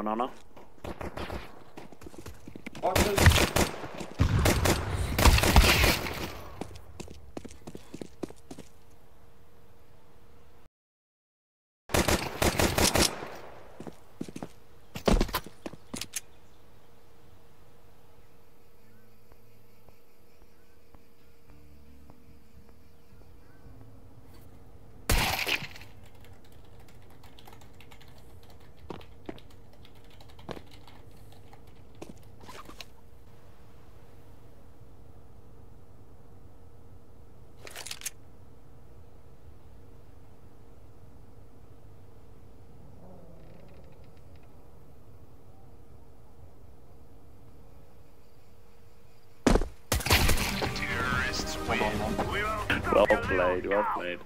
banana. Well played, well played.